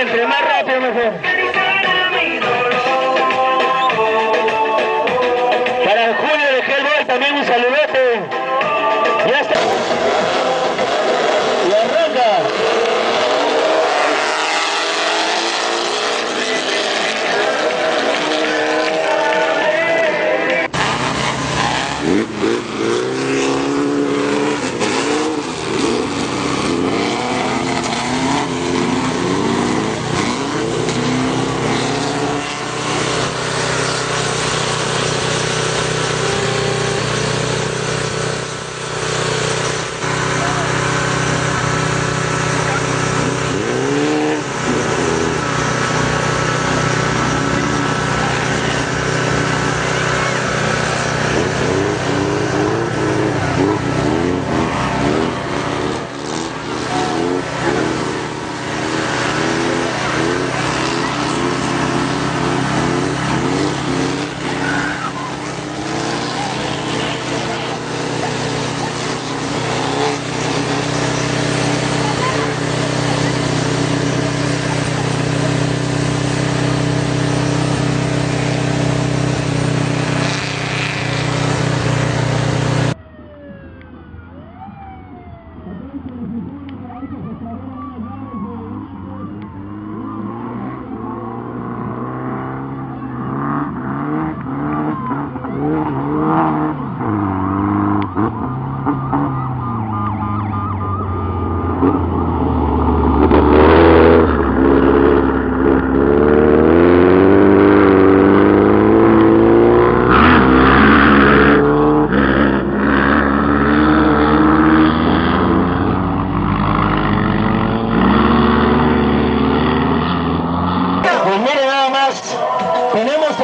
entre más rápido mejor.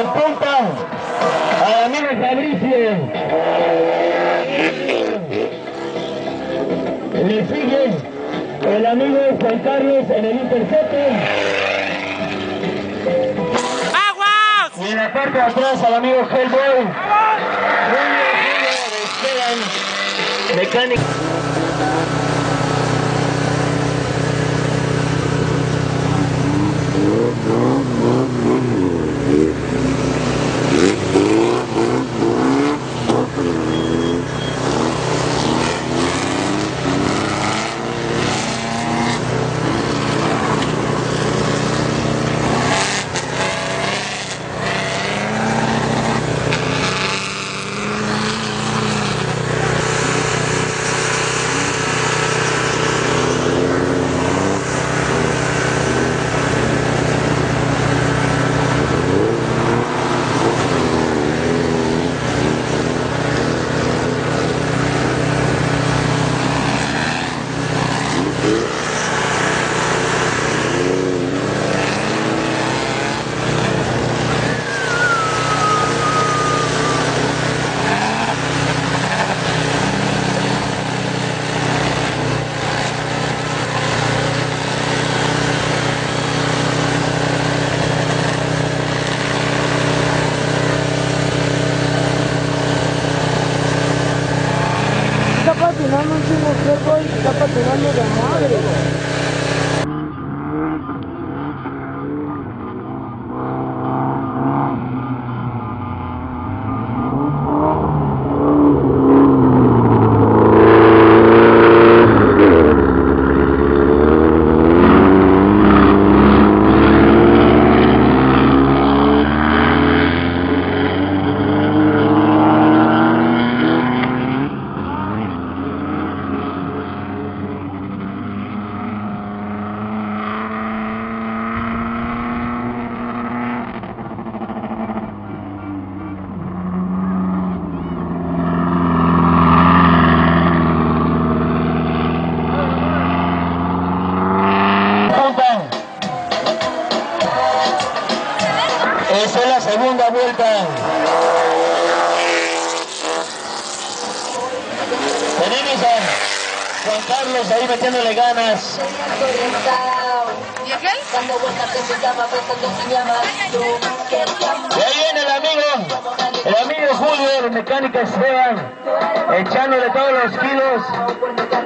En punta al amigo Fabricio. Le sigue el amigo Juan Carlos en el intercepto. Y en la parte de atrás al amigo Hellboy. Julio, Julio de Esteban, Mecánico. Es la segunda vuelta. Tenemos a Juan Carlos ahí metiéndole ganas. ¿Y aquel? Y ahí viene el amigo, el amigo Julio de Mecánica Esteban, echándole todos los kilos.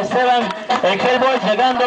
Esteban, el Hellboy llegando,